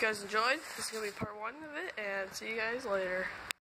you guys enjoyed, this is going to be part one of it, and see you guys later.